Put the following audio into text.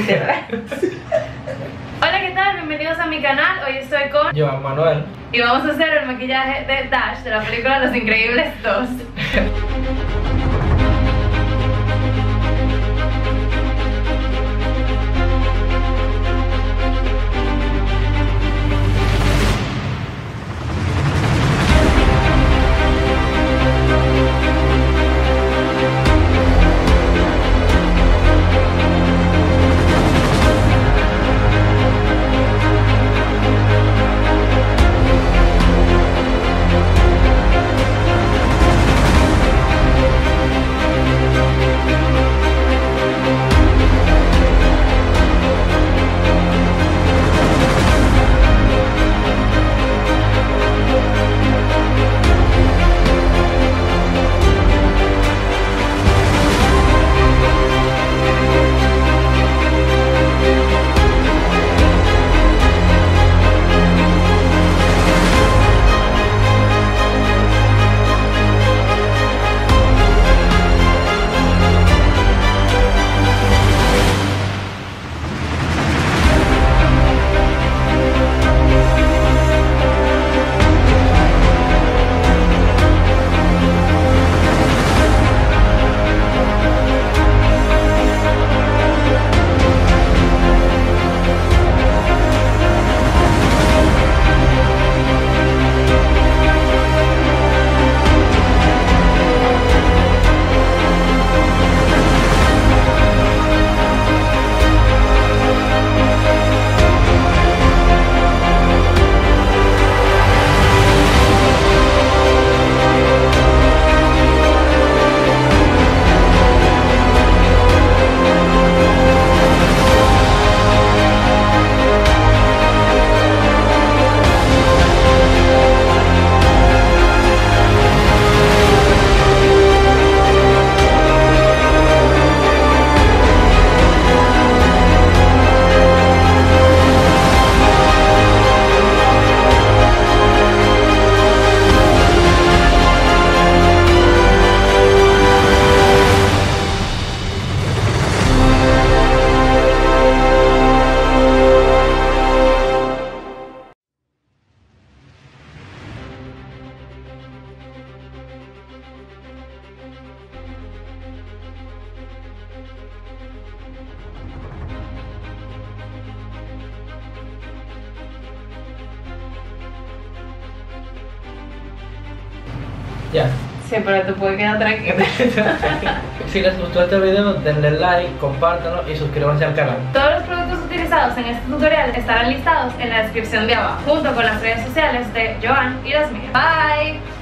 Hola, ¿qué tal? Bienvenidos a mi canal. Hoy estoy con Joan Manuel. y vamos a hacer el maquillaje de Dash de la película Los Increíbles 2. Ya. Sí, pero te puede quedar tranquilo. si les gustó este video, denle like, compártanlo y suscríbanse al canal. Todos los productos utilizados en este tutorial estarán listados en la descripción de abajo, junto con las redes sociales de Joan y las mías. Bye.